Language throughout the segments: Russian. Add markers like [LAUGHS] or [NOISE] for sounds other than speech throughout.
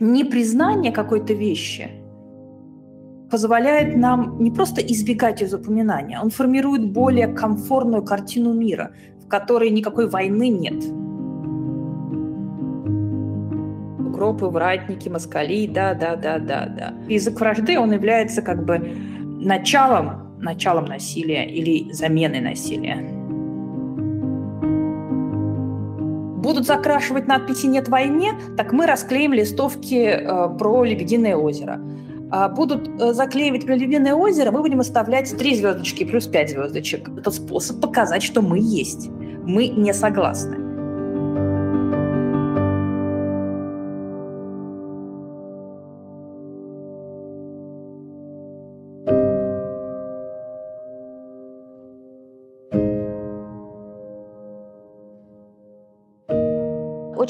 непризнание какой-то вещи позволяет нам не просто избегать из упоминания, он формирует более комфортную картину мира, в которой никакой войны нет. Укропы, вратники, москали, да, да, да, да, да. Язык вражды, он является как бы началом, началом насилия или заменой насилия. Будут закрашивать надписи «Нет войне», так мы расклеим листовки э, про Лебединое озеро. А будут э, заклеивать про Лебединое озеро, мы будем оставлять три звездочки плюс пять звездочек. Это способ показать, что мы есть. Мы не согласны.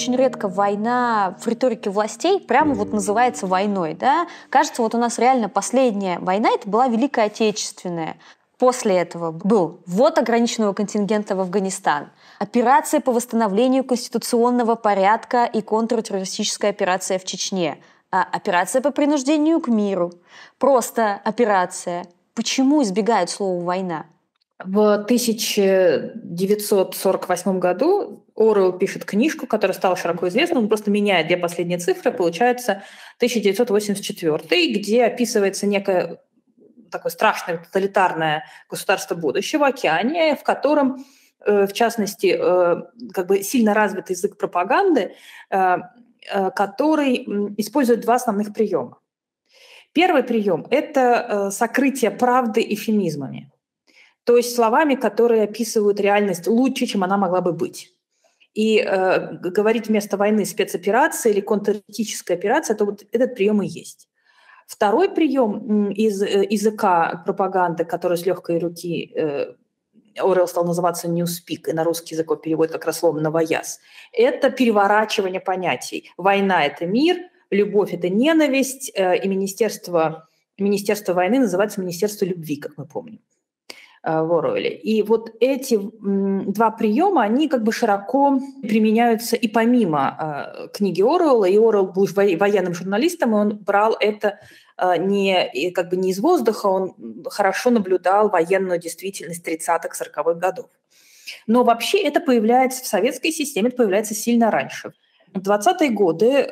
Очень редко война в риторике властей прямо вот называется войной. Да? Кажется, вот у нас реально последняя война, это была Великая Отечественная. После этого был ввод ограниченного контингента в Афганистан, операция по восстановлению конституционного порядка и контртеррористическая операция в Чечне, а операция по принуждению к миру, просто операция. Почему избегают слова «война»? В 1948 году Оруэлл пишет книжку, которая стала широко известна, он просто меняет две последние цифры, получается 1984, где описывается некое такое страшное тоталитарное государство будущего, океане, в котором, э, в частности, э, как бы сильно развит язык пропаганды, э, который использует два основных приема. Первый прием – это сокрытие правды эфемизмами – то есть словами, которые описывают реальность лучше, чем она могла бы быть. И э, говорить вместо войны спецоперация или контртическая операция, то вот этот прием и есть. Второй прием из э, языка пропаганды, который с легкой руки э, Орел стал называться Newspeak, и на русский язык его переводит как раз слово «новояз», это переворачивание понятий. Война – это мир, любовь – это ненависть, э, и министерство, министерство войны называется Министерство любви, как мы помним. Э, в Оруэлле. И вот эти два приема, они как бы широко применяются и помимо э, книги Оруэлла. И Оруэлл был военным журналистом, и он брал это э, не, как бы не из воздуха, он хорошо наблюдал военную действительность 30-х, 40-х годов. Но вообще это появляется в советской системе, это появляется сильно раньше. В 20-е годы,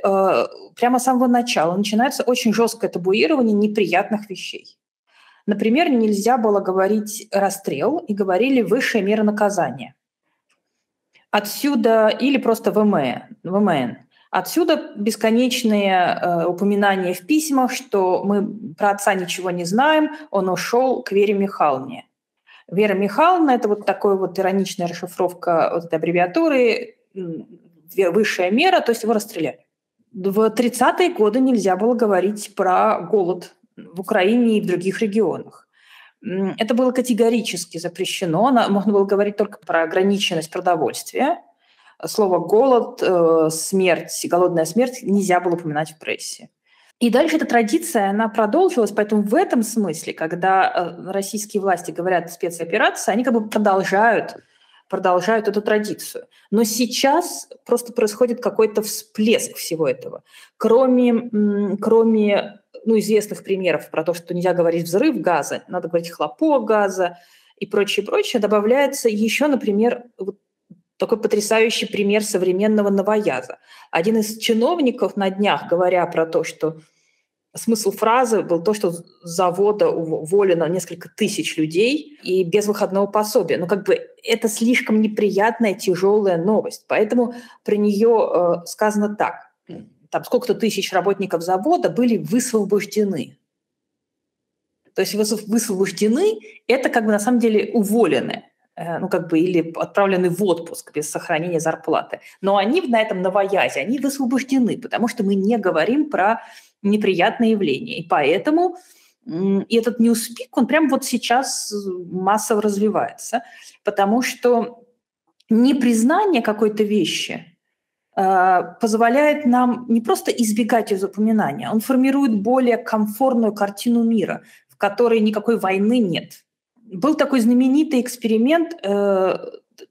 прямо с самого начала, начинается очень жесткое табуирование неприятных вещей. Например, нельзя было говорить расстрел и говорили высшая мера наказания. Отсюда, или просто ВМН. ВМН. Отсюда бесконечные э, упоминания в письмах, что мы про отца ничего не знаем, он ушел к Вере Михайловне. Вера Михайловна – это вот такая вот ироничная расшифровка вот этой аббревиатуры «высшая мера», то есть его расстреляли. В 30-е годы нельзя было говорить про голод в Украине и в других регионах. Это было категорически запрещено. Можно было говорить только про ограниченность продовольствия. Слово «голод», э, «смерть», «голодная смерть» нельзя было упоминать в прессе. И дальше эта традиция, она продолжилась, поэтому в этом смысле, когда э, российские власти говорят спецоперация, они как бы продолжают продолжают эту традицию. Но сейчас просто происходит какой-то всплеск всего этого. Кроме, кроме ну, известных примеров про то, что нельзя говорить взрыв газа, надо говорить хлопок газа и прочее, прочее, добавляется еще, например, вот такой потрясающий пример современного новояза. Один из чиновников на днях, говоря про то, что смысл фразы был то, что с завода уволено несколько тысяч людей и без выходного пособия. Но как бы это слишком неприятная, тяжелая новость. Поэтому про нее э, сказано так там сколько-то тысяч работников завода были высвобождены. То есть высвобождены – это как бы на самом деле уволены, э, ну как бы или отправлены в отпуск без сохранения зарплаты. Но они на этом новоязе, они высвобождены, потому что мы не говорим про неприятные явления. И поэтому и этот ньюспик, он прямо вот сейчас массово развивается, потому что непризнание какой-то вещи – Э, позволяет нам не просто избегать из упоминания, он формирует более комфортную картину мира, в которой никакой войны нет. Был такой знаменитый эксперимент, э,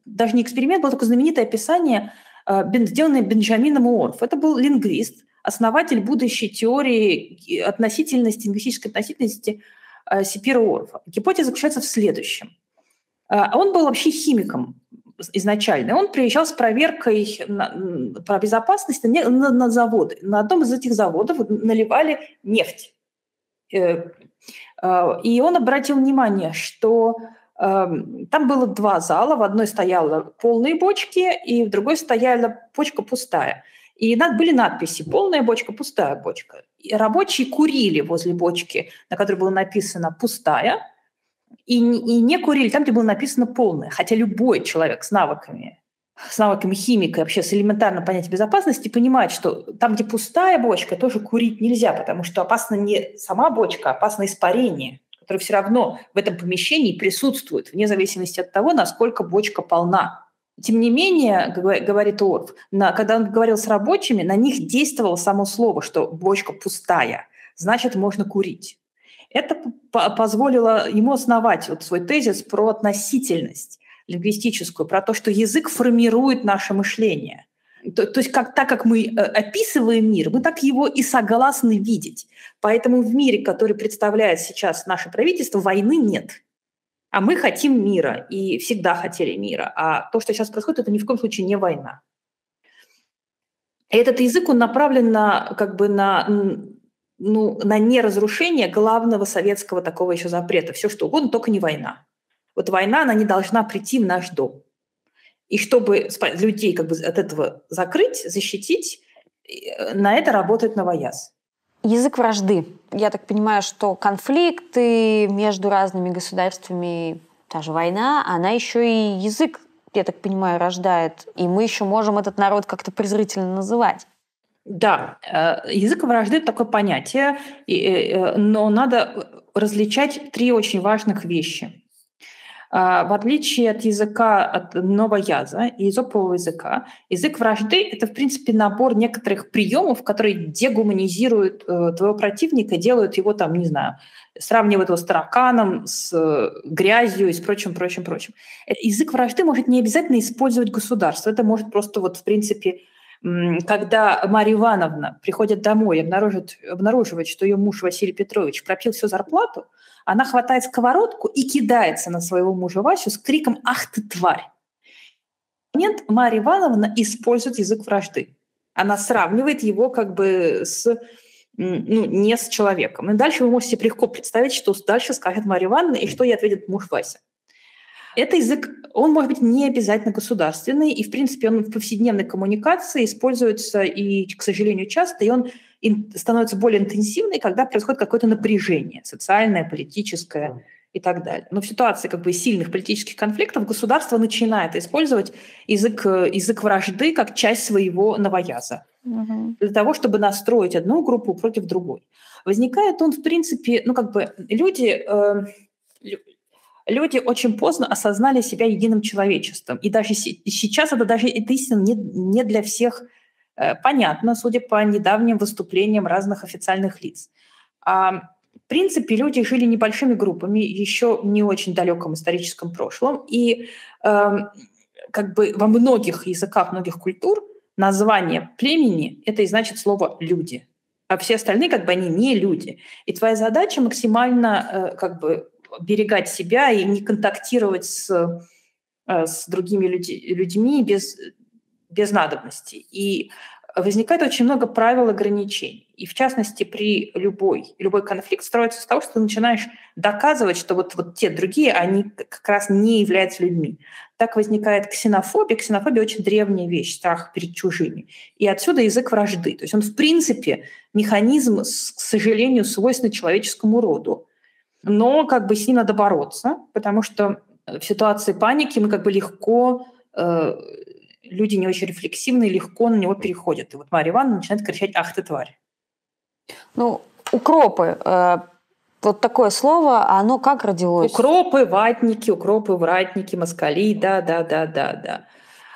даже не эксперимент, было такое знаменитое описание, э, сделанное Бенджамином Уорф. Это был лингвист, основатель будущей теории относительности, лингвистической относительности э, Сипира Орфа. Гипотеза заключается в следующем. Э, он был вообще химиком изначально. Он приезжал с проверкой на, про безопасность на, на, на заводы. На одном из этих заводов наливали нефть. Э, и он обратил внимание, что Эм, там было два зала, в одной стояла полные бочки, и в другой стояла бочка пустая. И были надписи «полная бочка, пустая бочка». И рабочие курили возле бочки, на которой было написано «пустая», и, и не курили там, где было написано «полная». Хотя любой человек с навыками с навыками химика, вообще с элементарным понятием безопасности, понимает, что там, где пустая бочка, тоже курить нельзя, потому что опасна не сама бочка, а опасно испарение которые все равно в этом помещении присутствуют, вне зависимости от того, насколько бочка полна. Тем не менее, говорит Орф, на, когда он говорил с рабочими, на них действовало само слово, что бочка пустая, значит, можно курить. Это позволило ему основать вот свой тезис про относительность лингвистическую, про то, что язык формирует наше мышление. То, то есть как, так как мы э, описываем мир, мы так его и согласны видеть. Поэтому в мире, который представляет сейчас наше правительство, войны нет. А мы хотим мира и всегда хотели мира. А то, что сейчас происходит, это ни в коем случае не война. И этот язык, он направлен на, как бы на, ну, на неразрушение главного советского такого еще запрета. Все что угодно, только не война. Вот война, она не должна прийти в наш дом. И чтобы людей как бы от этого закрыть, защитить, э, на это работает новояз. Язык вражды. Я так понимаю, что конфликты между разными государствами, та же война, она еще и язык, я так понимаю, рождает. И мы еще можем этот народ как-то презрительно называть. Да, э, язык вражды – такое понятие, э, но надо различать три очень важных вещи. А, в отличие от языка, от новояза и изопового языка, язык вражды — это, в принципе, набор некоторых приемов, которые дегуманизируют э, твоего противника, делают его там, не знаю, сравнивают его с тараканом, с э, грязью и с прочим, прочим, прочим. Э, язык вражды может не обязательно использовать государство. Это может просто вот, в принципе, когда Марья Ивановна приходит домой и обнаружит, обнаруживает, что ее муж Василий Петрович пропил всю зарплату, она хватает сковородку и кидается на своего мужа Васю с криком «Ах ты, тварь!». Момент Марья Ивановна использует язык вражды. Она сравнивает его как бы с ну, не с человеком. И дальше вы можете легко представить, что дальше скажет Марья Ивановна и что ей ответит муж Вася. Это язык, он может быть не обязательно государственный, и, в принципе, он в повседневной коммуникации используется и, к сожалению, часто, и он становится более интенсивной, когда происходит какое-то напряжение социальное, политическое и так далее. Но в ситуации как бы сильных политических конфликтов государство начинает использовать язык, язык вражды как часть своего новояза угу. для того, чтобы настроить одну группу против другой. Возникает он, в принципе, ну как бы люди, э, люди очень поздно осознали себя единым человечеством. И даже сейчас это даже это истина не, не для всех Э, понятно, судя по недавним выступлениям разных официальных лиц. А, в принципе, люди жили небольшими группами еще в не очень далеком историческом прошлом, и э, как бы во многих языках, многих культур название племени – это и значит слово «люди», а все остальные как бы они не люди. И твоя задача максимально э, как бы берегать себя и не контактировать с, э, с другими люди, людьми без без надобности. И возникает очень много правил ограничений. И в частности, при любой, любой конфликт строится с того, что ты начинаешь доказывать, что вот, вот те другие, они как раз не являются людьми. Так возникает ксенофобия. Ксенофобия – очень древняя вещь, страх перед чужими. И отсюда язык вражды. То есть он, в принципе, механизм, к сожалению, свойственный человеческому роду. Но как бы с ним надо бороться, потому что в ситуации паники мы как бы легко э, люди не очень рефлексивные, легко на него переходят. И вот Марья Ивановна начинает кричать «Ах ты, тварь!». Ну, укропы, э, вот такое слово, а оно как родилось? Укропы, ватники, укропы, вратники, москали, да, да, да, да, да.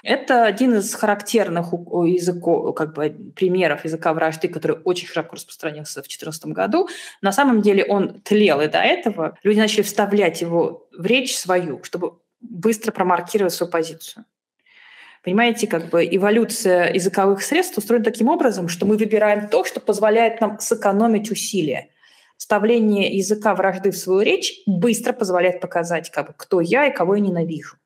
Это один из характерных языков, как бы, примеров языка вражды, который очень широко распространился в 2014 году. На самом деле он тлел и до этого. Люди начали вставлять его в речь свою, чтобы быстро промаркировать свою позицию. Понимаете, как бы эволюция языковых средств устроена таким образом, что мы выбираем то, что позволяет нам сэкономить усилия. Вставление языка вражды в свою речь быстро позволяет показать, как бы, кто я и кого я ненавижу.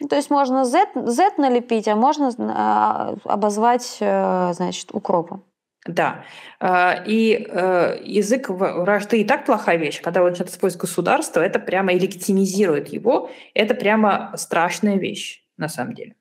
Ну, то есть можно Z, Z налепить, а можно а, обозвать, э, значит, укропом. Да. А, и э, язык вражды и так плохая вещь. Когда начинает использовать государство, это прямо легитимизирует его. Это прямо страшная вещь на самом деле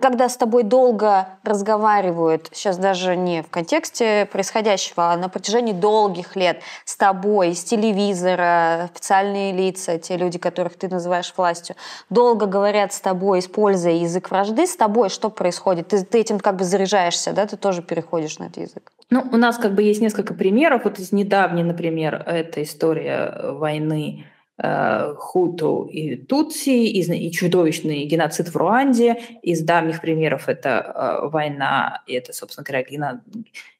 когда с тобой долго разговаривают, сейчас даже не в контексте происходящего, а на протяжении долгих лет с тобой, из телевизора, официальные лица, те люди, которых ты называешь властью, долго говорят с тобой, используя язык вражды, с тобой что происходит? Ты, ты этим как бы заряжаешься, да, ты тоже переходишь на этот язык. Ну, у нас как бы есть несколько примеров. Вот из недавней, например, это история войны Э, хуту и Тутси, и, чудовищный геноцид в Руанде. Из давних примеров это э, война, и это, собственно говоря, гено...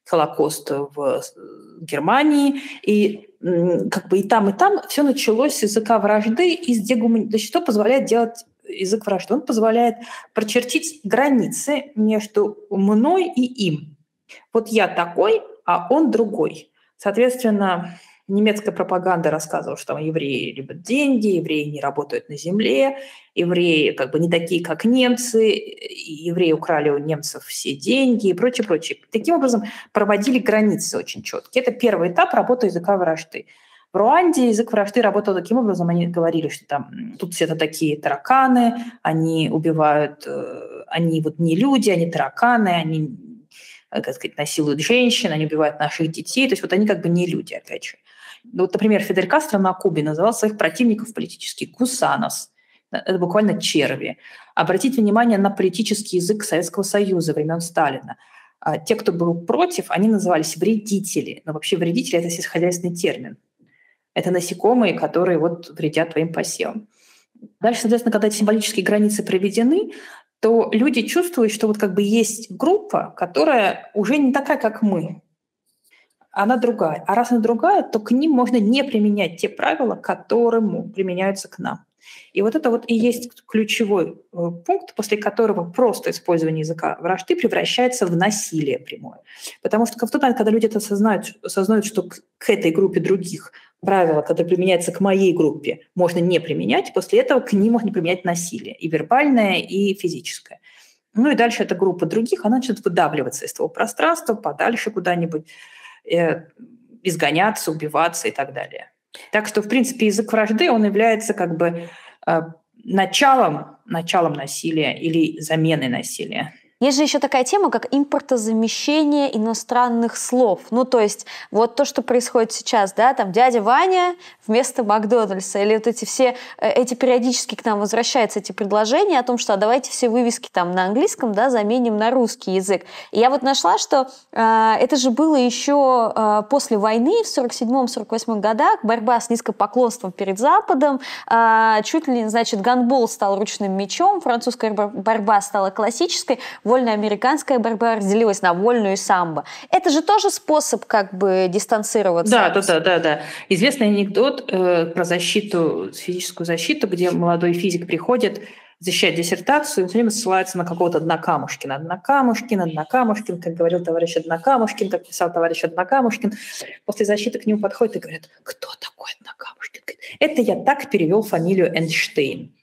Холокост в Германии. И как бы и там, и там все началось с языка вражды и с дегумани... Значит, что позволяет делать язык вражды? Он позволяет прочертить границы между мной и им. Вот я такой, а он другой. Соответственно, немецкая пропаганда рассказывала, что там евреи любят деньги, евреи не работают на земле, евреи как бы не такие, как немцы, евреи украли у немцев все деньги и прочее, прочее. Таким образом проводили границы очень четкие. Это первый этап работы языка вражды. В Руанде язык вражды работал таким образом, они говорили, что там тут все это такие тараканы, они убивают, э, они вот не люди, они тараканы, они как сказать, насилуют женщин, они убивают наших детей. То есть вот они как бы не люди, опять же. Ну, вот, например, Фидель Кастро на Кубе называл своих противников политически «кусанос». Это буквально черви. Обратите внимание на политический язык Советского Союза времен Сталина. А те, кто был против, они назывались вредители. Но вообще вредители – это сельскохозяйственный термин. Это насекомые, которые вот вредят твоим посевам. Дальше, соответственно, когда эти символические границы проведены, то люди чувствуют, что вот как бы есть группа, которая уже не такая, как мы она другая. А раз она другая, то к ним можно не применять те правила, которые применяются к нам. И вот это вот и есть ключевой э, пункт, после которого просто использование языка вражды превращается в насилие прямое. Потому что в тот момент, когда люди это осознают, осознают, что к, этой группе других правила, которые применяются к моей группе, можно не применять, после этого к ним можно применять насилие, и вербальное, и физическое. Ну и дальше эта группа других, она начнет выдавливаться из того пространства подальше куда-нибудь, изгоняться, убиваться и так далее. Так что, в принципе, язык вражды, он является как бы э, началом, началом насилия или заменой насилия. Есть же еще такая тема, как импортозамещение иностранных слов. Ну, то есть вот то, что происходит сейчас, да, там дядя Ваня вместо Макдональдса, или вот эти все, э, эти периодически к нам возвращаются эти предложения о том, что а давайте все вывески там на английском, да, заменим на русский язык. И я вот нашла, что э, это же было еще э, после войны в 47-48 годах, борьба с низкопоклонством перед Западом, э, чуть ли, значит, гандбол стал ручным мечом, французская борьба стала классической, вольная американская борьба разделилась на вольную и самбо. Это же тоже способ как бы дистанцироваться. Да, да, да, да. Известный анекдот э, про защиту, физическую защиту, где молодой физик приходит защищать диссертацию, и все время ссылается на какого-то Однокамушкина. Однокамушкин, Однокамушкин, как говорил товарищ Однокамушкин, как писал товарищ Однокамушкин. После защиты к нему подходит и говорит, кто такой Однокамушкин? Это я так перевел фамилию Эйнштейн.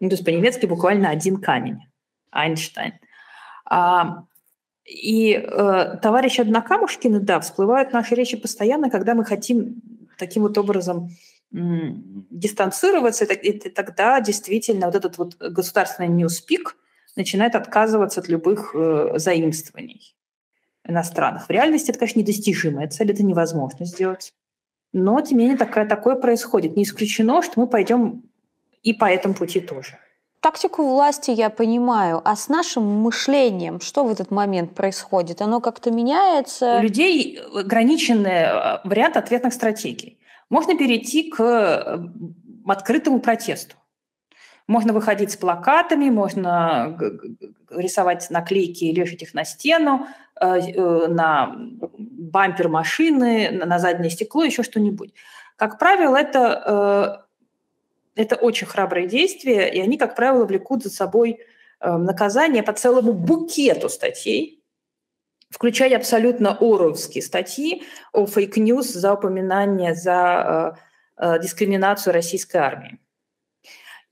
Ну, то есть по-немецки буквально один камень. Айнштейн. А, и э, товарищи Однокамушкины, да, всплывают в нашей речи постоянно, когда мы хотим таким вот образом дистанцироваться, и тогда действительно вот этот вот государственный ньюспик начинает отказываться от любых э, заимствований иностранных. В реальности это, конечно, недостижимая цель, это невозможно сделать. Но, тем не менее, такое, такое происходит. Не исключено, что мы пойдем и по этому пути тоже. Тактику власти я понимаю, а с нашим мышлением что в этот момент происходит? Оно как-то меняется? У людей ограниченный э, вариант ответных стратегий. Можно перейти к э, открытому протесту. Можно выходить с плакатами, можно рисовать наклейки и лежать их на стену, э, на бампер машины, на заднее стекло, еще что-нибудь. Как правило, это это очень храбрые действия, и они, как правило, влекут за собой наказание по целому букету статей, включая абсолютно оруэлловские статьи о fake news за упоминание, за дискриминацию российской армии.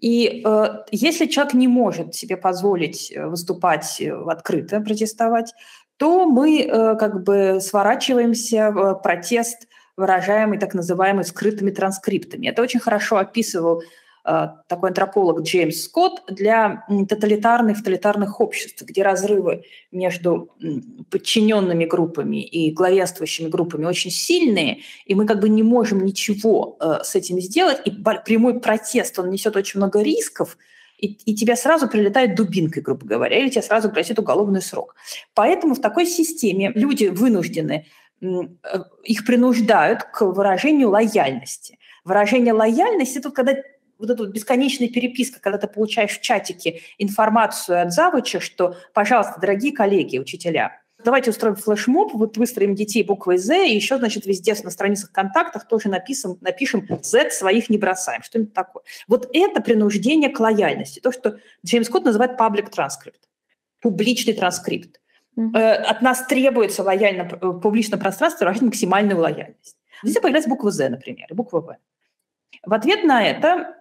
И э, если человек не может себе позволить выступать открыто, протестовать, то мы э, как бы сворачиваемся в протест, выражаемый так называемыми скрытыми транскриптами. Это очень хорошо описывал э, такой антрополог Джеймс Скотт для тоталитарных тоталитарных обществ, где разрывы между подчиненными группами и главенствующими группами очень сильные, и мы как бы не можем ничего э, с этим сделать, и прямой протест, он несет очень много рисков, и, и тебе сразу прилетает дубинкой, грубо говоря, или тебе сразу грозит уголовный срок. Поэтому в такой системе люди вынуждены, их принуждают к выражению лояльности. Выражение лояльности – это когда вот эта вот бесконечная переписка, когда ты получаешь в чатике информацию от завуча, что, пожалуйста, дорогие коллеги, учителя, давайте устроим флешмоб, вот выстроим детей буквой «З», и еще, значит, везде на страницах контактах тоже напишем, напишем «Z» своих не бросаем, что-нибудь такое. Вот это принуждение к лояльности, то, что Джеймс Кот называет public transcript, публичный транскрипт. Mm-hmm. От нас требуется лояльно, в публичном пространстве выражать максимальную лояльность. Здесь появляется буква «З», например, и буква «В». В ответ на это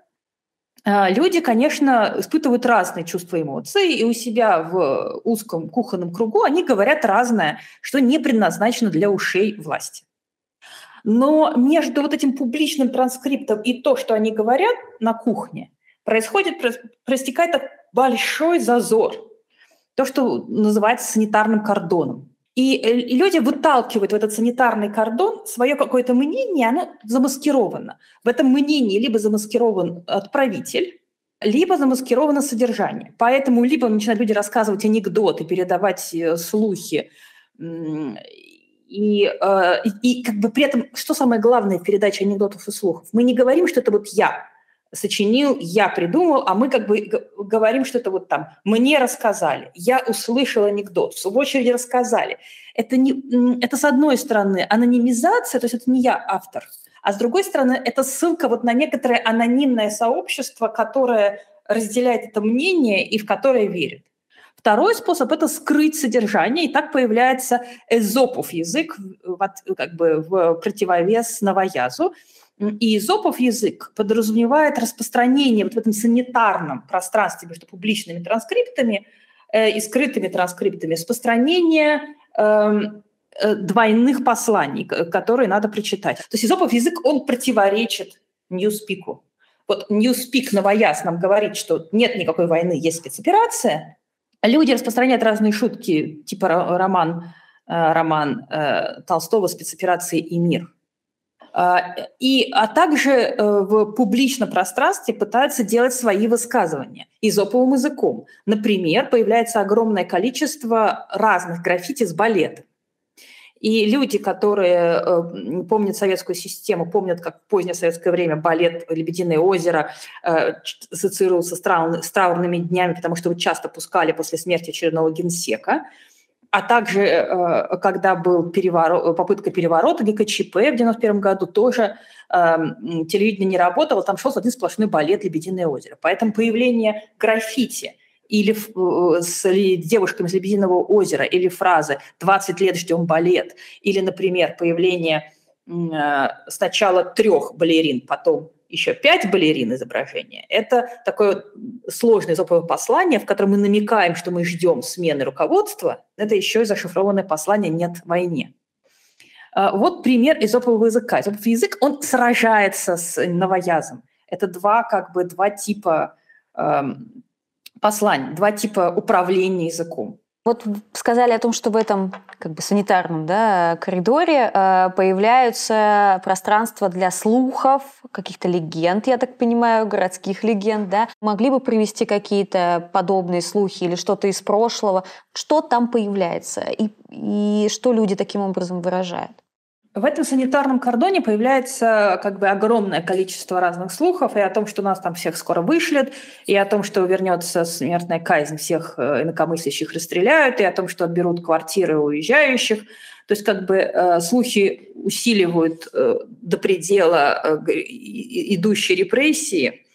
а, люди, конечно, испытывают разные чувства и эмоции, и у себя в узком кухонном кругу они говорят разное, что не предназначено для ушей власти. Но между вот этим публичным транскриптом и то, что они говорят на кухне, происходит, проистекает большой зазор. То, что называется санитарным кордоном. И э, люди выталкивают в этот санитарный кордон свое какое-то мнение, оно замаскировано. В этом мнении либо замаскирован отправитель, либо замаскировано содержание. Поэтому либо начинают люди рассказывать анекдоты, передавать э, слухи, и, э, и, и как бы при этом, что самое главное в передаче анекдотов и слухов? Мы не говорим, что это вот я сочинил, я придумал, а мы как бы говорим, что это вот там мне рассказали, я услышал анекдот, в очереди рассказали. Это, не, это с одной стороны анонимизация, то есть это не я автор, а с другой стороны это ссылка вот на некоторое анонимное сообщество, которое разделяет это мнение и в которое верит. Второй способ – это скрыть содержание, и так появляется эзопов язык как бы в противовес новоязу. И изопов язык подразумевает распространение вот в этом санитарном пространстве между публичными транскриптами э, и скрытыми транскриптами, распространение эм, э, двойных посланий, которые надо прочитать. То есть изопов язык, он противоречит ньюспику. Вот ньюспик новояз нам говорит, что нет никакой войны, есть спецоперация. Люди распространяют разные шутки, типа роман, э, роман Толстого «Спецоперации и мир», и, а также э, в публичном пространстве пытаются делать свои высказывания изоповым языком. Например, появляется огромное количество разных граффити с балетом. И люди, которые э, помнят советскую систему, помнят, как в позднее советское время балет «Лебединое озеро» э, ассоциировался с, траур, с траурными днями, потому что его часто пускали после смерти очередного генсека – а также, э, когда был переворот, попытка переворота ГКЧП в 91 году, тоже эм, телевидение не работало, там шел один сплошной балет «Лебединое озеро». Поэтому появление граффити или э, с девушками с Лебединого озера, или фразы «20 лет ждем балет», или, например, появление э, сначала трех балерин, потом еще пять балерин изображения. Это такое сложное изоповое послание, в котором мы намекаем, что мы ждем смены руководства. Это еще и зашифрованное послание «нет войне». А, вот пример изопового языка. Изоповый язык, он сражается с новоязом. Это два, как бы, два типа эм, посланий, два типа управления языком. Вот сказали о том, что в этом как бы санитарном да, коридоре э, появляются пространства для слухов, каких-то легенд, я так понимаю, городских легенд. Да? Могли бы привести какие-то подобные слухи или что-то из прошлого? Что там появляется и, и что люди таким образом выражают? В этом санитарном кордоне появляется как бы огромное количество разных слухов и о том, что нас там всех скоро вышлют, и о том, что вернется смертная казнь, всех э, инакомыслящих расстреляют, и о том, что отберут квартиры уезжающих. То есть как бы э, слухи усиливают э, до предела э, идущие репрессии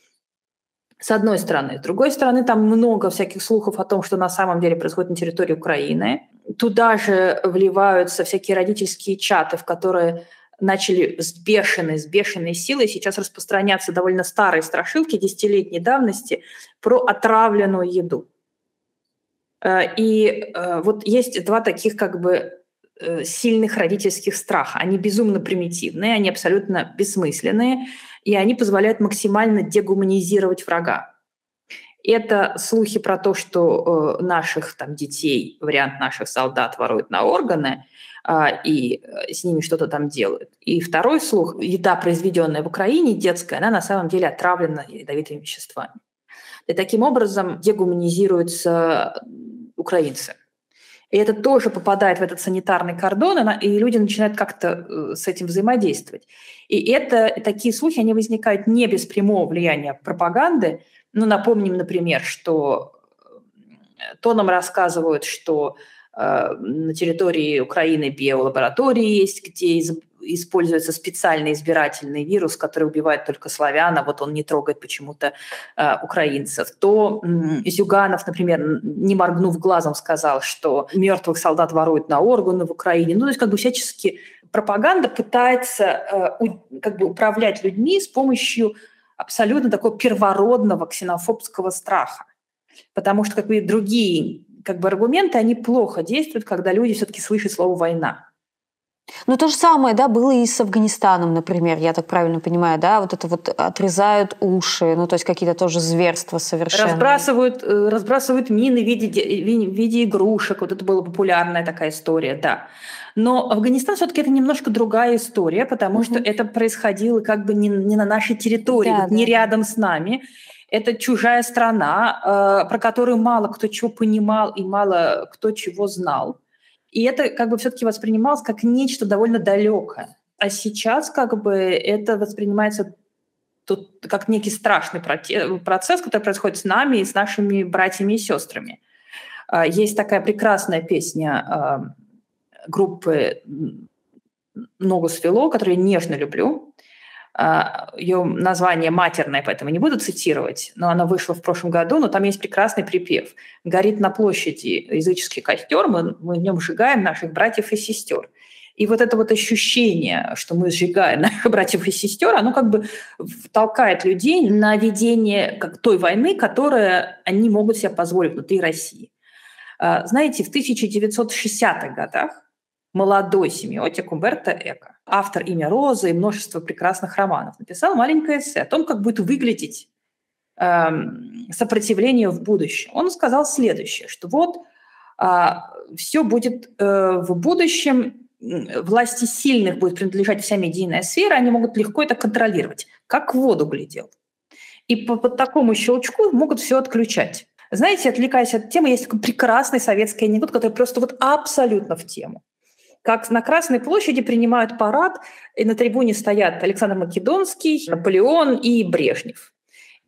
С одной стороны. С другой стороны, там много всяких слухов о том, что на самом деле происходит на территории Украины. Туда же вливаются всякие родительские чаты, в которые начали с бешеной, с бешеной силой сейчас распространяться довольно старые страшилки десятилетней давности про отравленную еду. Э, и э, вот есть два таких как бы э, сильных родительских страха. Они безумно примитивные, они абсолютно бессмысленные, и они позволяют максимально дегуманизировать врага. Это слухи про то, что наших там, детей, вариант наших солдат воруют на органы, а, и с ними что-то там делают. И второй слух, еда, произведенная в Украине, детская, она на самом деле отравлена ядовитыми веществами. И таким образом дегуманизируются украинцы. И это тоже попадает в этот санитарный кордон, и люди начинают как-то э, с этим взаимодействовать. И это, такие слухи, они возникают не без прямого влияния пропаганды. Ну, напомним, например, что э, то нам рассказывают, что э, на территории Украины биолаборатории есть, где используется специальный избирательный вирус, который убивает только славян, а вот он не трогает почему-то э, украинцев. То э, Зюганов, например, не моргнув глазом, сказал, что мертвых солдат воруют на органы в Украине. Ну, то есть как бы всячески пропаганда пытается э, у, как бы управлять людьми с помощью абсолютно такого первородного ксенофобского страха. Потому что как бы другие как бы аргументы, они плохо действуют, когда люди все-таки слышат слово «война». Ну, то же самое, да, было и с Афганистаном, например, я так правильно понимаю, да, вот это вот отрезают уши, ну, то есть какие-то тоже зверства совершенно. Разбрасывают, э, разбрасывают мины в виде, в виде игрушек, вот это была популярная такая история, да. Но Афганистан все-таки это немножко другая история, потому угу. что это происходило как бы не, не на нашей территории, да, вот да, не да. рядом с нами. Это чужая страна, э, про которую мало кто чего понимал и мало кто чего знал. И это как бы все-таки воспринималось как нечто довольно далекое. А сейчас как бы это воспринимается тут как некий страшный процесс, который происходит с нами и с нашими братьями и сестрами. А, есть такая прекрасная песня а, группы «Ногу свело», которую я нежно люблю. А, Ее название матерное, поэтому не буду цитировать, но она вышла в прошлом году, но там есть прекрасный припев. «Горит на площади языческий костер, мы, мы в нем сжигаем наших братьев и сестер». И вот это вот ощущение, что мы сжигаем наших братьев и сестер, оно как бы толкает людей на ведение как той войны, которую они могут себе позволить внутри России. А, знаете, в 1960-х годах молодой семиотик Умберто Эко, автор «Имя Розы» и множество прекрасных романов, написал маленькое эссе о том, как будет выглядеть э, сопротивление в будущем. Он сказал следующее, что вот э, а, все будет э, в будущем, власти сильных будет принадлежать вся медийная сфера, они могут легко это контролировать, как в воду глядел. И по, по такому щелчку могут все отключать. Знаете, отвлекаясь от темы, есть такой прекрасный советский анекдот, который просто вот абсолютно в тему как на Красной площади принимают парад, и на трибуне стоят Александр Македонский, Наполеон и Брежнев.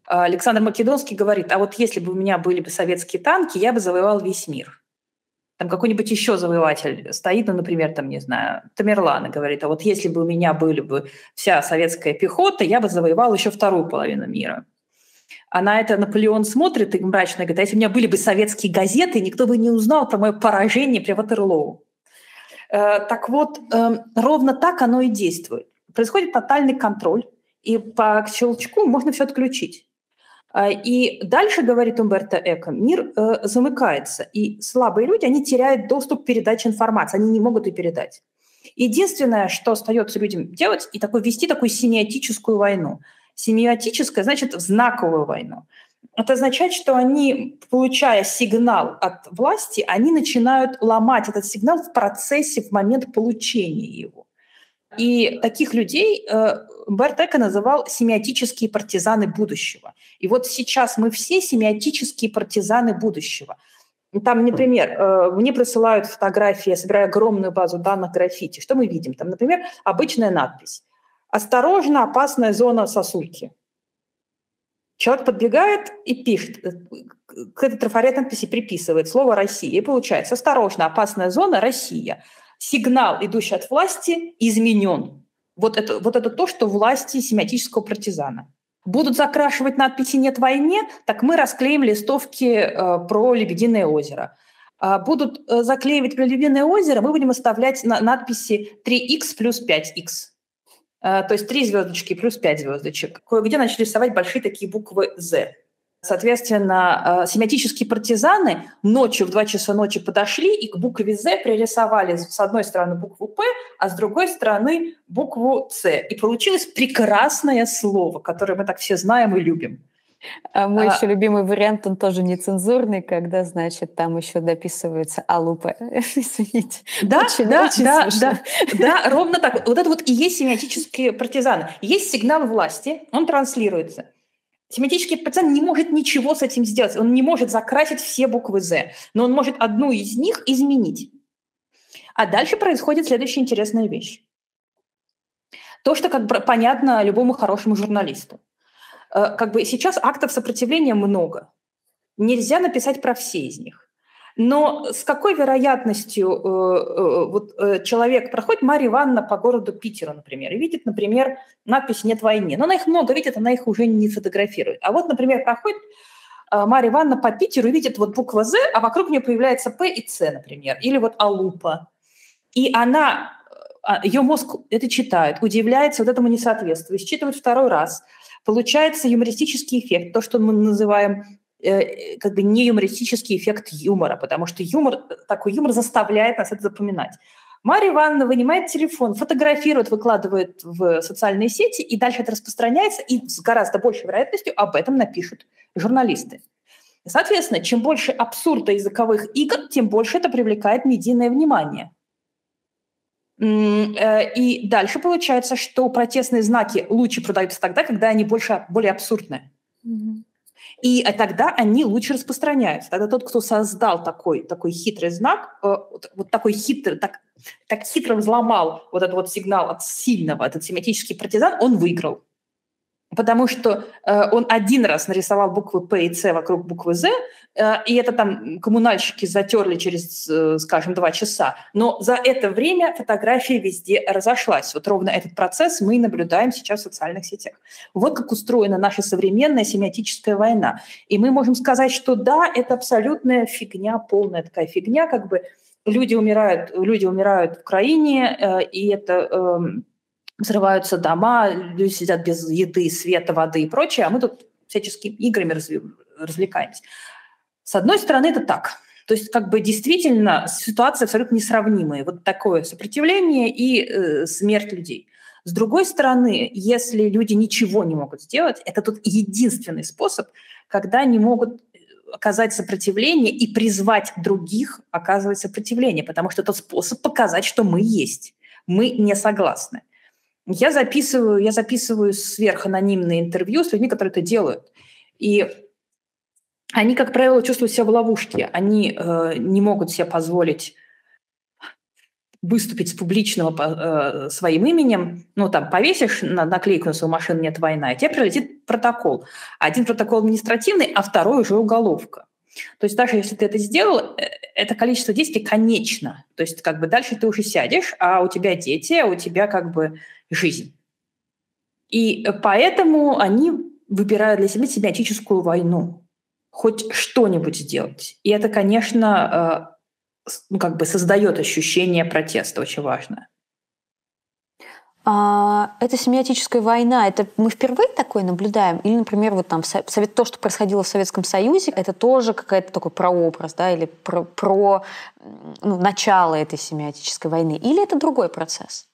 А Александр Македонский говорит, а вот если бы у меня были бы советские танки, я бы завоевал весь мир. Там какой-нибудь еще завоеватель стоит, ну, например, там, не знаю, Тамерлан и говорит, а вот если бы у меня были бы вся советская пехота, я бы завоевал еще вторую половину мира. А на это Наполеон смотрит и мрачно говорит, а если у меня были бы советские газеты, никто бы не узнал про мое поражение при Ватерлоу. Э, так вот, эм, ровно так оно и действует. Происходит тотальный контроль, и по щелчку можно все отключить. Э, и дальше, говорит Умберто Эко, мир э, замыкается, и слабые люди, они теряют доступ к передаче информации, они не могут ее передать. Единственное, что остается людям делать, и такой, вести такую семиотическую войну. Семиотическая значит знаковую войну. Это означает, что они, получая сигнал от власти, они начинают ломать этот сигнал в процессе, в момент получения его. И таких людей э, Бертека называл семиотические партизаны будущего. И вот сейчас мы все семиотические партизаны будущего. Там, например, э, мне присылают фотографии, я собираю огромную базу данных граффити. Что мы видим? Там, например, обычная надпись. «Осторожно, опасная зона сосульки». Человек подбегает и пишет, э, к этой трафаретной надписи приписывает слово «Россия». И получается, осторожно, опасная зона – Россия. Сигнал, идущий от власти, изменен. Вот это, вот это то, что власти семиотического партизана. Будут закрашивать надписи «Нет войне», так мы расклеим листовки э, про «Лебединое озеро». А будут э, заклеивать про «Лебединое озеро», мы будем оставлять на надписи 3х плюс 5х. Э, то есть три звездочки плюс пять звездочек. Кое-где начали рисовать большие такие буквы «З». Соответственно, э, семиотические партизаны ночью в 2 часа ночи подошли и к букве «З» пририсовали с одной стороны букву «П», а с другой стороны букву «Ц». И получилось прекрасное слово, которое мы так все знаем и любим. А мой а, еще любимый вариант, он тоже нецензурный, когда, значит, там еще дописывается алупа. [LAUGHS] Извините. Да, очень, да, очень да, да, да, [LAUGHS] ровно так. Вот это вот и есть семиотические партизаны. Есть сигнал власти, он транслируется. Семантический пациент не может ничего с этим сделать. Он не может закрасить все буквы «З», но он может одну из них изменить. А дальше происходит следующая интересная вещь. То, что как бы понятно любому хорошему журналисту. Э, как бы сейчас актов сопротивления много. Нельзя написать про все из них. Но с какой вероятностью э, э, вот, человек проходит, Марья Ивановна по городу Питера, например, и видит, например, надпись «Нет войны». Но она их много видит, она их уже не фотографирует. А вот, например, проходит Марья Ивановна по Питеру и видит вот буква «З», а вокруг нее появляется «П» и «Ц», например, или вот «Алупа». И она, э, ее мозг это читает, удивляется вот этому несоответствию, считывает второй раз. Получается юмористический эффект, то, что мы называем Э, как бы не юмористический эффект юмора, потому что юмор, такой юмор заставляет нас это запоминать. Марья Ивановна вынимает телефон, фотографирует, выкладывает в социальные сети, и дальше это распространяется, и с гораздо большей вероятностью об этом напишут журналисты. Соответственно, чем больше абсурда языковых игр, тем больше это привлекает медийное внимание. Э, и дальше получается, что протестные знаки лучше продаются тогда, когда они больше, более абсурдные. Mm-hmm. И а тогда они лучше распространяются. Тогда тот, кто создал такой, такой хитрый знак, э, вот такой хитрый, так, так хитро взломал вот этот вот сигнал от сильного, этот семиотический партизан, он выиграл потому что э, он один раз нарисовал буквы П и С вокруг буквы З, э, и это там коммунальщики затерли через, э, скажем, два часа. Но за это время фотография везде разошлась. Вот ровно этот процесс мы наблюдаем сейчас в социальных сетях. Вот как устроена наша современная семиотическая война. И мы можем сказать, что да, это абсолютная фигня, полная такая фигня, как бы люди умирают, люди умирают в Украине, э, и это... Э, взрываются дома, люди сидят без еды, света, воды и прочее, а мы тут всяческими играми развлекаемся. С одной стороны, это так. То есть как бы действительно ситуация абсолютно несравнимая. Вот такое сопротивление и э, смерть людей. С другой стороны, если люди ничего не могут сделать, это тут единственный способ, когда они могут э, оказать сопротивление и призвать других оказывать сопротивление, потому что это способ показать, что мы есть, мы не согласны. Я записываю, я записываю сверханонимные интервью с людьми, которые это делают. И они, как правило, чувствуют себя в ловушке. Они э, не могут себе позволить выступить с публичного э, своим именем, ну, там, повесишь на наклейку на свою машину «Нет война», и тебе прилетит протокол. Один протокол административный, а второй уже уголовка. То есть даже если ты это сделал, э, это количество действий конечно. То есть как бы дальше ты уже сядешь, а у тебя дети, а у тебя как бы жизнь. И поэтому они выбирают для себя семиотическую войну, хоть что-нибудь сделать. И это, конечно, э, ну, как бы создает ощущение протеста, очень важно. А, это семиотическая война, это мы впервые такое наблюдаем? Или, например, вот там совет, то, что происходило в Советском Союзе, это тоже какая-то такой прообраз, да, или про, про ну, начало этой семиотической войны? Или это другой процесс?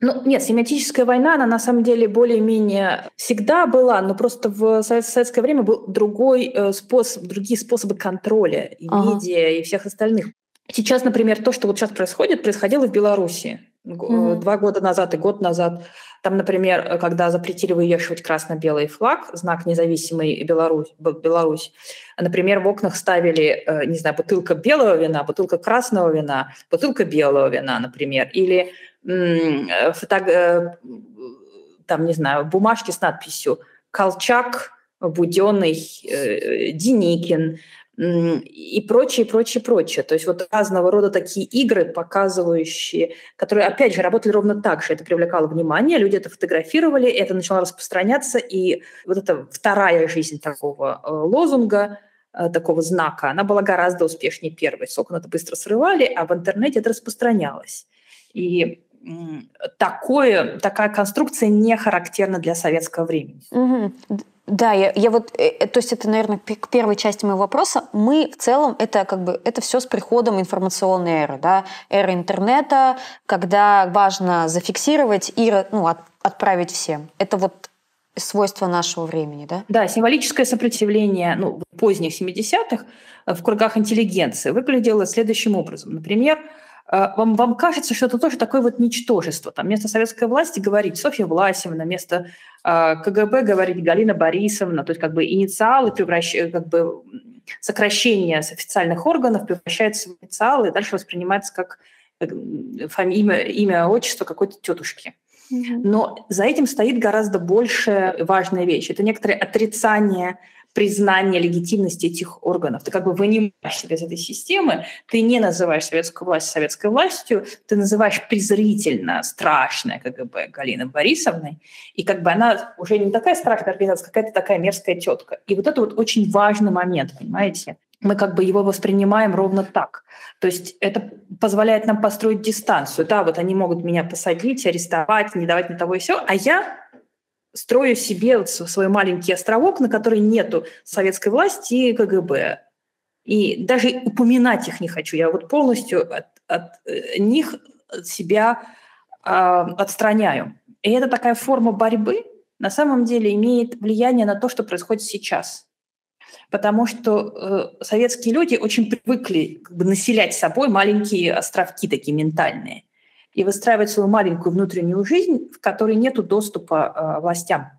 Ну, нет, семиотическая война, она на самом деле более-менее всегда была, но просто в советское время был другой э, способ, другие способы контроля и ага. медиа, и всех остальных. Сейчас, например, то, что вот сейчас происходит, происходило в Беларуси mm-hmm. два года назад и год назад. Там, например, когда запретили вывешивать красно-белый флаг, знак независимой Беларусь, Беларусь, например, в окнах ставили, не знаю, бутылка белого вина, бутылка красного вина, бутылка белого вина, например, или Э, фото, э, там, не знаю, бумажки с надписью «Колчак», Буденный, э, Деникин, и прочее, прочее, прочее. То есть вот разного рода такие игры, показывающие, которые, опять же, работали ровно так же. Это привлекало внимание, люди это фотографировали, это начало распространяться, и вот эта вторая жизнь такого э, лозунга, э, такого знака, она была гораздо успешнее первой. С окон это быстро срывали, а в интернете это распространялось. И такое, такая конструкция не характерна для советского времени. Угу. Да, я, я вот, э, э, то есть это, наверное, к первой части моего вопроса. Мы в целом это как бы это все с приходом информационной эры, да, эры интернета, когда важно зафиксировать и ну, от, отправить всем. Это вот свойство нашего времени, да? Да, символическое сопротивление ну, поздних 70-х в кругах интеллигенции выглядело следующим образом. Например, э, вам, вам кажется, что это тоже такое вот ничтожество. Там вместо советской власти говорить Софья Власевна, вместо э, КГБ говорить Галина Борисовна, то есть как бы инициалы превращают, как бы сокращение с официальных органов превращается в инициалы и дальше воспринимается как э, фами, имя, имя, отчество какой-то тетушки. Но за этим стоит гораздо больше важная вещь. Это некоторое отрицание признание легитимности этих органов. Ты как бы вынимаешь себя из этой системы, ты не называешь советскую власть советской властью, ты называешь презрительно страшная КГБ Галина Борисовной, и как бы она уже не такая страшная организация, какая-то такая мерзкая тетка. И вот это вот очень важный момент, понимаете? мы как бы его воспринимаем ровно так. То есть это позволяет нам построить дистанцию. Да, вот они могут меня посадить, арестовать, не давать ни того и все, а я строю себе свой маленький островок, на который нету советской власти и КГБ. И даже упоминать их не хочу. Я вот полностью от, от э, них себя э, отстраняю. И это такая форма борьбы на самом деле имеет влияние на то, что происходит сейчас. Потому что э, советские люди очень привыкли как бы, населять собой маленькие островки такие ментальные и выстраивать свою маленькую внутреннюю жизнь, в которой нет доступа э, властям.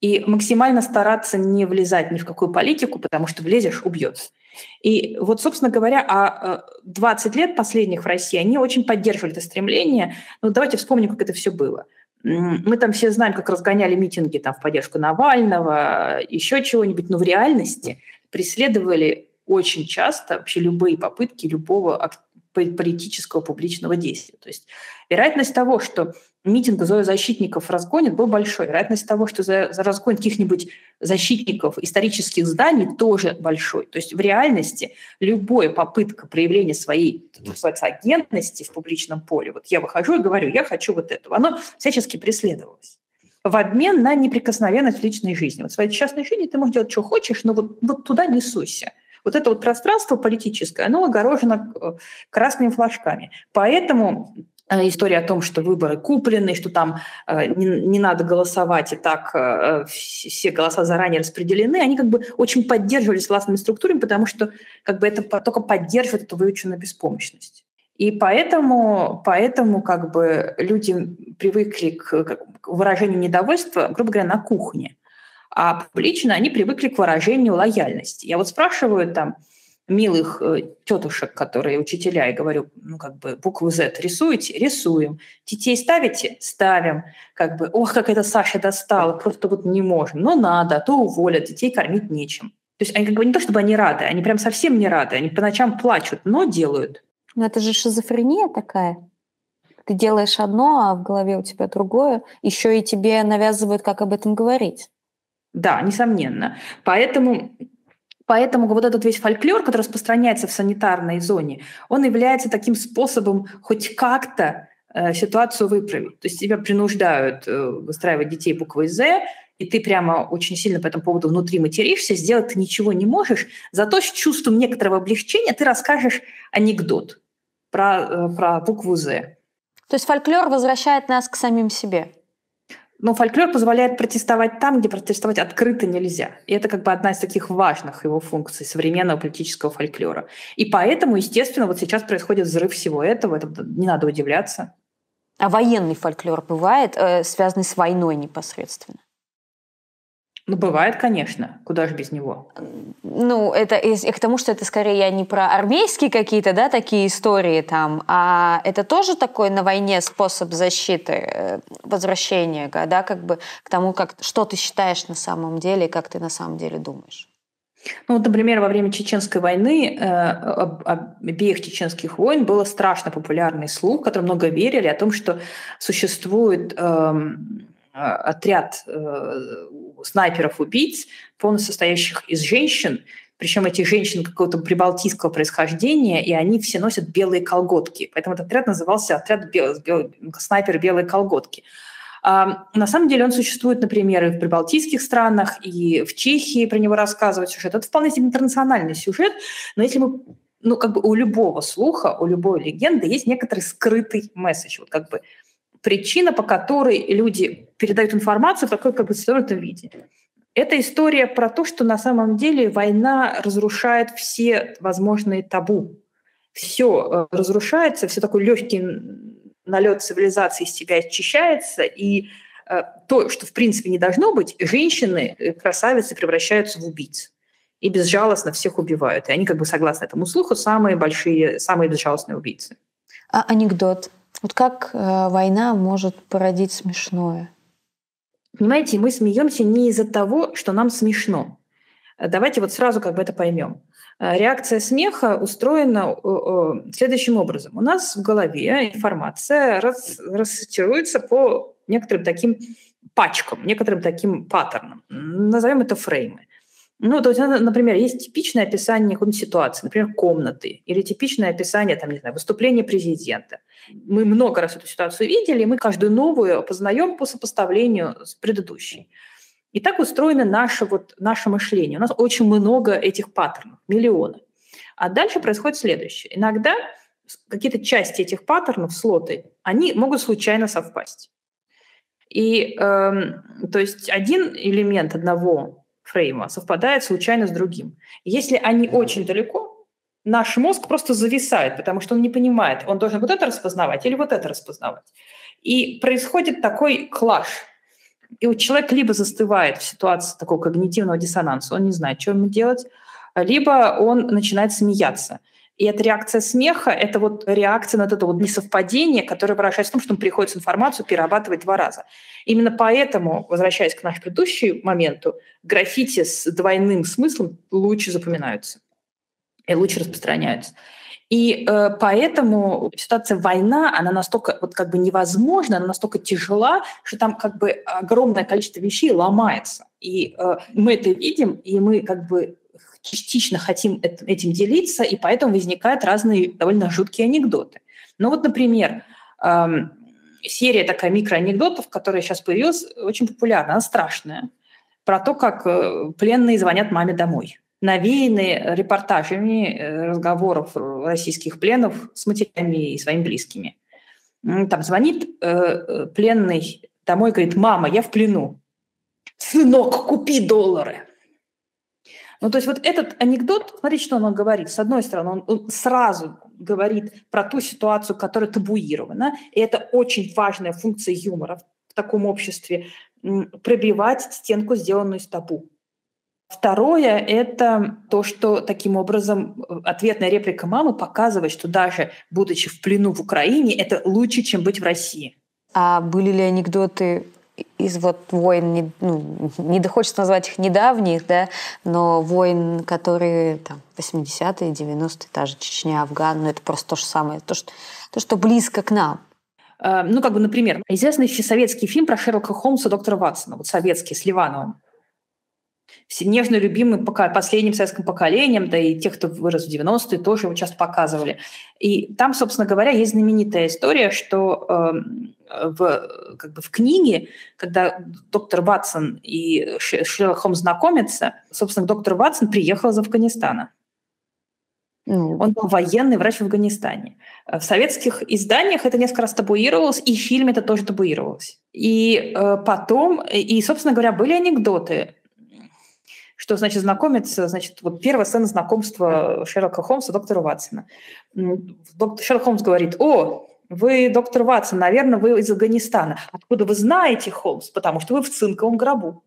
И максимально стараться не влезать ни в какую политику, потому что влезешь – убьется. И вот, собственно говоря, а 20 лет последних в России, они очень поддерживали это стремление. Ну, давайте вспомним, как это все было. Мы там все знаем, как разгоняли митинги там, в поддержку Навального, еще чего-нибудь, но в реальности преследовали очень часто вообще любые попытки любого политического публичного действия. То есть вероятность того, что митинг зоозащитников разгонит, был большой. Вероятность того, что за, за разгон каких-нибудь защитников исторических зданий, тоже большой. То есть в реальности любая попытка проявления своей называется, агентности в публичном поле, вот я выхожу и говорю, я хочу вот этого, оно всячески преследовалось в обмен на неприкосновенность в личной жизни. Вот в своей частной жизни ты можешь делать, что хочешь, но вот, вот туда не суйся. Вот это вот пространство политическое, оно огорожено э, красными флажками. Поэтому э, история о том, что выборы куплены, что там э, не, не надо голосовать, и так все голоса заранее распределены, они как бы очень поддерживались властными структурами, потому что как бы это только поддерживает эту выученную беспомощность. И поэтому, поэтому как бы люди привыкли к выражению недовольства, грубо говоря, на кухне. А публично они привыкли к выражению лояльности. Я вот спрашиваю там милых э, тетушек, которые учителя, и говорю, ну, как бы, букву Z рисуете? Рисуем. Детей ставите? Ставим. Как бы, ох, как это Саша достала, просто вот не можем. Но надо, а то уволят, детей кормить нечем. То есть они как бы не то, чтобы они рады, они прям совсем не рады, они по ночам плачут, но делают. Но это же шизофрения такая. Ты делаешь одно, а в голове у тебя другое. Еще и тебе навязывают, как об этом говорить. Да, несомненно. Поэтому Поэтому вот этот весь фольклор, который распространяется в санитарной зоне, он является таким способом хоть как-то э, ситуацию выправить. То есть тебя принуждают э, выстраивать детей буквой «З», и ты прямо очень сильно по этому поводу внутри материшься, сделать ты ничего не можешь, зато с чувством некоторого облегчения ты расскажешь анекдот про, э, про букву «З». То есть фольклор возвращает нас к самим себе? Но фольклор позволяет протестовать там, где протестовать открыто нельзя. И это как бы одна из таких важных его функций современного политического фольклора. И поэтому, естественно, вот сейчас происходит взрыв всего этого. Это не надо удивляться. А военный фольклор бывает, э, связанный с войной непосредственно? Ну, бывает, конечно. Куда же без него? Ну, это и, к тому, что это скорее не про армейские какие-то, да, такие истории там, а это тоже такой на войне способ защиты, э, возвращения, да, как бы к тому, как, что ты считаешь на самом деле и как ты на самом деле думаешь. Ну, вот, например, во время Чеченской войны, э, обеих чеченских войн, было страшно популярный слух, который много верили о том, что существует э, отряд э, снайперов-убийц, полностью состоящих из женщин, причем эти женщины какого-то прибалтийского происхождения, и они все носят белые колготки. Поэтому этот отряд назывался отряд бел, бел, снайпер белые колготки. А, на самом деле он существует, например, и в прибалтийских странах, и в Чехии про него рассказывают сюжет. Это вполне себе интернациональный сюжет, но если мы ну, как бы у любого слуха, у любой легенды есть некоторый скрытый месседж. Вот как бы причина, по которой люди передают информацию в такой как бы свернутом виде. Это история про то, что на самом деле война разрушает все возможные табу. Все э, разрушается, все такой легкий налет цивилизации из тебя очищается, и э, то, что в принципе не должно быть, женщины, э, красавицы превращаются в убийц и безжалостно всех убивают. И они как бы согласно этому слуху самые большие, самые безжалостные убийцы. А анекдот. Вот как э, война может породить смешное? Понимаете, мы смеемся не из-за того, что нам смешно. Давайте вот сразу как бы это поймем. Э, реакция смеха устроена следующим образом. У нас в голове информация рас, рассортируется по некоторым таким пачкам, некоторым таким паттернам. Назовем это фреймы. Ну, то есть, например, есть типичное описание какой-нибудь ситуации, например, комнаты, или типичное описание, там, не знаю, выступления президента. Мы много раз эту ситуацию видели, и мы каждую новую познаем по сопоставлению с предыдущей. И так устроено наше, вот, наше мышление. У нас очень много этих паттернов, миллионы. А дальше происходит следующее. Иногда какие-то части этих паттернов, слоты, они могут случайно совпасть. И э, то есть один элемент одного фрейма совпадает случайно с другим. Если они очень далеко, наш мозг просто зависает, потому что он не понимает, он должен вот это распознавать или вот это распознавать. И происходит такой клаш – и вот человек либо застывает в ситуации такого когнитивного диссонанса, он не знает, что ему делать, либо он начинает смеяться. И эта реакция смеха – это вот реакция на это вот несовпадение, которое выражается в том, что он приходится информацию перерабатывать два раза. Именно поэтому, возвращаясь к нашему предыдущему моменту, граффити с двойным смыслом лучше запоминаются и лучше распространяются. И э, поэтому ситуация война, она настолько вот как бы невозможна, она настолько тяжела, что там как бы огромное количество вещей ломается. И э, мы это видим, и мы как бы частично хотим этим делиться, и поэтому возникают разные довольно жуткие анекдоты. Ну вот, например, э, серия такая микроанекдотов, которая сейчас появилась, очень популярна, она страшная, про то, как э, пленные звонят маме домой навеяны репортажами э, разговоров российских пленов с матерями и своими близкими. Там звонит э, э, пленный домой, говорит, мама, я в плену. Сынок, купи доллары. Ну, то есть вот этот анекдот, смотрите, что он говорит. С одной стороны, он, он сразу говорит про ту ситуацию, которая табуирована, и это очень важная функция юмора в таком обществе – пробивать стенку, сделанную из табу. Второе – это то, что таким образом э, ответная реплика мамы показывает, что даже будучи в плену в Украине, это лучше, чем быть в России. А были ли анекдоты из вот войн, не, ну, не хочется назвать их недавних, да, но войн, которые там 80-е, 90-е, та же Чечня, Афган, ну это просто то же самое, то, что, то, что близко к нам. Э, ну, как бы, например, известный советский фильм про Шерлока Холмса доктора Ватсона, вот советский, с Ливановым нежно любимым последним советским поколением, да и тех, кто вырос в 90-е, тоже его часто показывали. И там, собственно говоря, есть знаменитая история, что э, в, как бы в книге, когда доктор Ватсон и Шерлок Холмс знакомятся, собственно, доктор Ватсон приехал из Афганистана. Он был военный врач в Афганистане. В советских изданиях это несколько раз табуировалось, и в фильме это тоже табуировалось. И э, потом, и, собственно говоря, были анекдоты что значит знакомиться, значит, вот первая сцена знакомства Шерлока Холмса и доктора Ватсона. Доктор Шерлок Холмс говорит, о, вы доктор Ватсон, наверное, вы из Афганистана. Откуда вы знаете, Холмс? Потому что вы в цинковом гробу.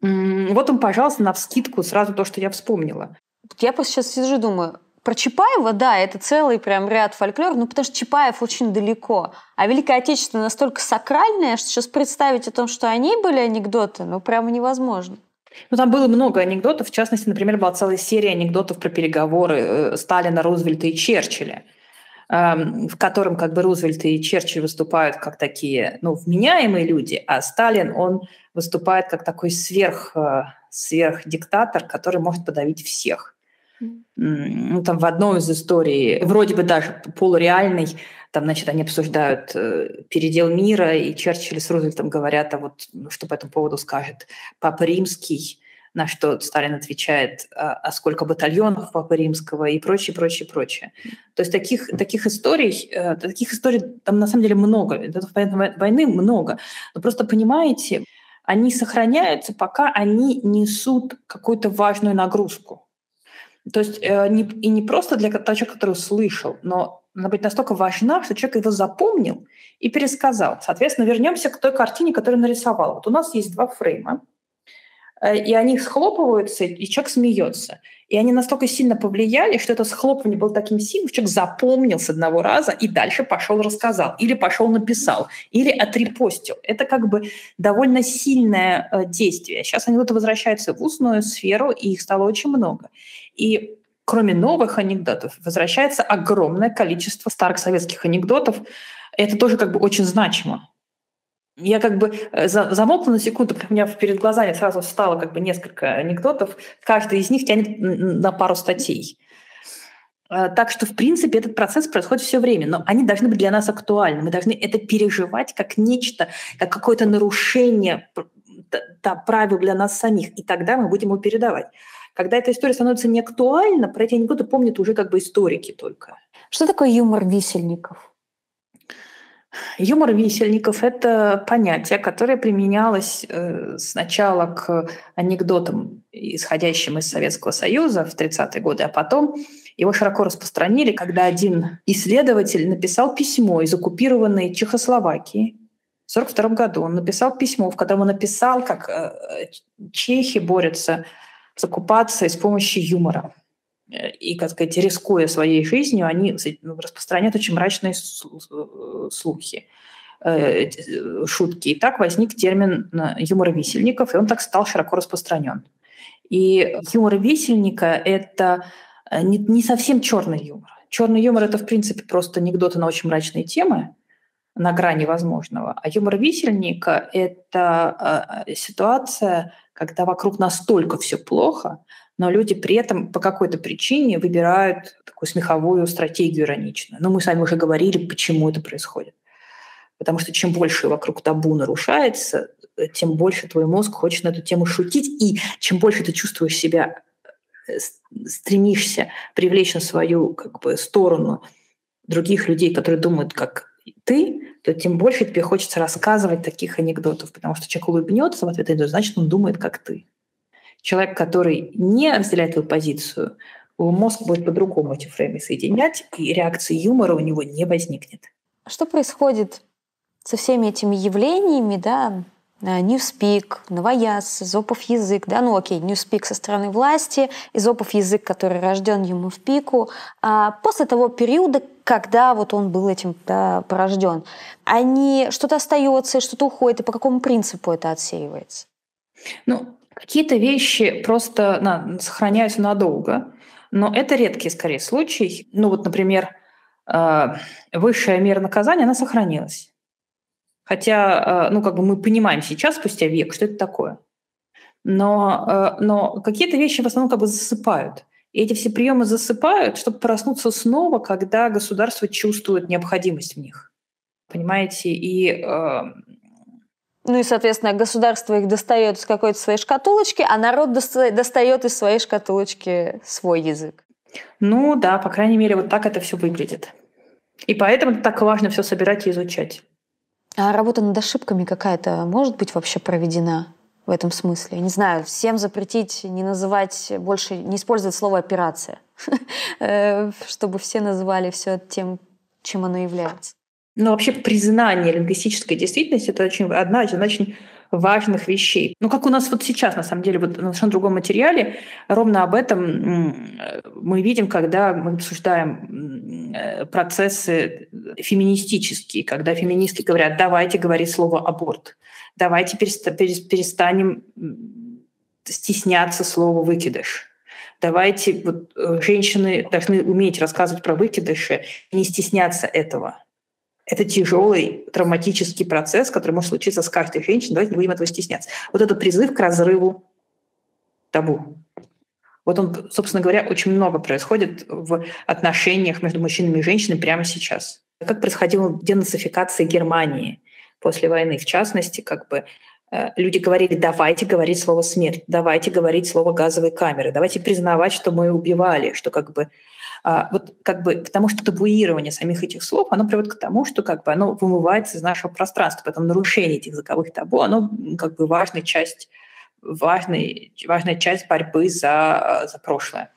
Вот он, пожалуйста, на вскидку сразу то, что я вспомнила. Я сейчас сижу и думаю, про Чапаева, да, это целый прям ряд фольклор, ну потому что Чапаев очень далеко. А Великое Отечество настолько сакральное, что сейчас представить о том, что они были анекдоты, ну прямо невозможно. Ну, там было много анекдотов. В частности, например, была целая серия анекдотов про переговоры э, Сталина, Рузвельта и Черчилля, эм, в котором как бы Рузвельт и Черчилль выступают как такие, ну, вменяемые люди, а Сталин, он выступает как такой сверх, э, сверхдиктатор, который может подавить всех. Ну, там в одной из историй, вроде бы даже полуреальной, там, значит, они обсуждают э, передел мира, и Черчилль с Рузвельтом говорят, а вот ну, что по этому поводу скажет Папа Римский, на что Сталин отвечает, а, а сколько батальонов Папы Римского и прочее, прочее, прочее. То есть таких, таких историй, э, таких историй там на самом деле много, войны много. Но просто понимаете, они сохраняются, пока они несут какую-то важную нагрузку. То есть э, не, и не просто для того человека, который услышал, но она быть настолько важна, что человек его запомнил и пересказал. Соответственно, вернемся к той картине, которую нарисовал. Вот у нас есть два фрейма, э, и они схлопываются, и человек смеется. И они настолько сильно повлияли, что это схлопывание было таким сильным, человек запомнил с одного раза и дальше пошел рассказал, или пошел написал, или отрепостил. Это как бы довольно сильное э, действие. Сейчас анекдоты возвращаются в устную сферу, и их стало очень много. И кроме новых анекдотов, возвращается огромное количество старых советских анекдотов. Это тоже как бы очень значимо. Я как бы э, замолкла на секунду, [LAUGHS] у меня перед глазами сразу встало как бы несколько анекдотов. Каждый из них тянет на пару статей. Э, так что, в принципе, этот процесс происходит все время, но они должны быть для нас актуальны. Мы должны это переживать как нечто, как какое-то нарушение правил для нас самих, и тогда мы будем его передавать. Когда эта история становится неактуальна, про эти анекдоты помнят уже как бы историки только. Что такое юмор висельников? Юмор висельников – это понятие, которое применялось э, сначала к анекдотам, исходящим из Советского Союза в 30-е годы, а потом его широко распространили, когда один исследователь написал письмо из оккупированной Чехословакии в 1942 году. Он написал письмо, в котором он написал, как э, чехи борются с оккупацией с помощью юмора. И, как сказать, рискуя своей жизнью, они ну, распространяют очень мрачные слухи, э, шутки. И так возник термин э, юмора висельников, и он так стал широко распространен. И юмор висельника – это э, не, не совсем черный юмор. Черный юмор – это, в принципе, просто анекдоты на очень мрачные темы, на грани возможного. А юмор висельника – это ситуация, когда вокруг настолько все плохо, но люди при этом по какой-то причине выбирают такую смеховую стратегию ироничную. Но мы с вами уже говорили, почему это происходит. Потому что чем больше вокруг табу нарушается, тем больше твой мозг хочет на эту тему шутить, и чем больше ты чувствуешь себя, э, стремишься привлечь на свою как бы, сторону других людей, которые думают, как ты, то тем больше тебе хочется рассказывать таких анекдотов, потому что человек улыбнется в ответ, и значит, он думает, как ты. Человек, который не разделяет твою позицию, мозг будет по-другому эти фреймы соединять, и реакции юмора у него не возникнет. Что происходит со всеми этими явлениями, да, Newspeak, Новояз, Зопов язык, да, ну окей, Newspeak со стороны власти, Изопов язык, который рожден ему в пику, а после того периода, когда вот он был этим да, порожден, они что-то остается, что-то уходит, и по какому принципу это отсеивается? Ну, какие-то вещи просто на, сохраняются надолго, но это редкий, скорее, случай. Ну вот, например, э, высшая мера наказания, она сохранилась. Хотя, э, ну, как бы мы понимаем сейчас, спустя век, что это такое. Но, э, но какие-то вещи в основном как бы засыпают. И эти все приемы засыпают, чтобы проснуться снова, когда государство чувствует необходимость в них. Понимаете? И э, ну и, соответственно, государство их достает из какой-то своей шкатулочки, а народ достает из своей шкатулочки свой язык. Ну да, по крайней мере, вот так это все выглядит. И поэтому так важно все собирать и изучать. А работа над ошибками какая-то может быть вообще проведена в этом смысле? Не знаю, всем запретить не называть больше, не использовать слово операция, [LAUGHS] э, чтобы все называли все тем, чем оно является. Ну, вообще признание лингвистической действительности – это очень, одна из очень важных вещей. Ну, как у нас вот сейчас, на самом деле, вот на совершенно другом материале, ровно об этом мы видим, когда мы обсуждаем э, процессы феминистические, когда феминистки говорят, давайте говорить слово «аборт», давайте перестанем стесняться слова «выкидыш». Давайте, вот, э, женщины должны уметь рассказывать про выкидыши не стесняться этого. Это тяжелый травматический процесс, который может случиться с каждой женщиной. Давайте не будем этого стесняться. Вот это призыв к разрыву табу. Вот он, собственно говоря, очень много происходит в отношениях между мужчинами и женщинами прямо сейчас. Как происходила денацификация Германии после войны, в частности, как бы Э, люди говорили, давайте говорить слово смерть, давайте говорить слово газовые камеры, давайте признавать, что мы убивали, что как бы а, вот как бы потому что табуирование самих этих слов, оно приводит к тому, что как бы оно вымывается из нашего пространства, поэтому нарушение этих языковых табу, оно как бы важная часть, важный, важная часть борьбы за, за прошлое.